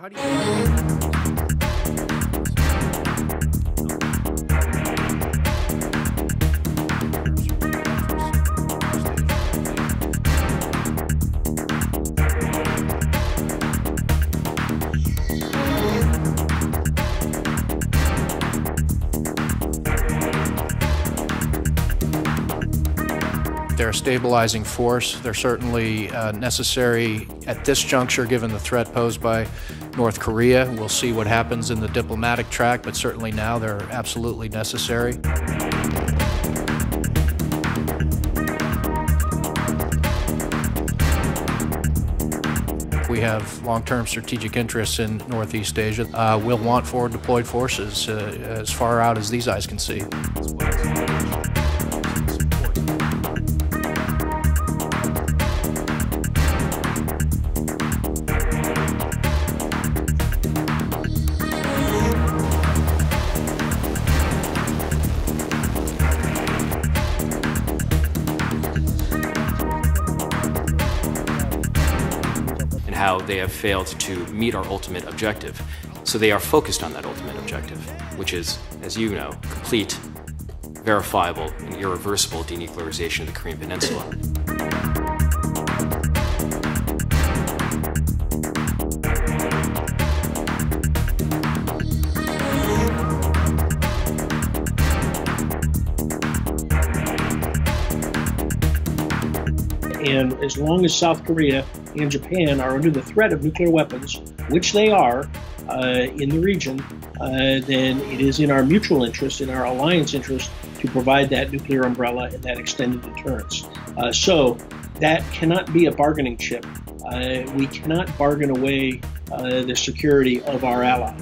How do you? They're a stabilizing force. They're certainly uh, necessary at this juncture, given the threat posed by North Korea. We'll see what happens in the diplomatic track, but certainly now they're absolutely necessary. We have long-term strategic interests in Northeast Asia. Uh, we'll want forward deployed forces uh, as far out as these eyes can see. How they have failed to meet our ultimate objective. So they are focused on that ultimate objective, which is, as you know, complete, verifiable, and irreversible denuclearization of the Korean Peninsula. And as long as South Korea and Japan are under the threat of nuclear weapons, which they are uh, in the region, uh, then it is in our mutual interest, in our alliance interest, to provide that nuclear umbrella and that extended deterrence. Uh, so that cannot be a bargaining chip. Uh, we cannot bargain away uh, the security of our ally.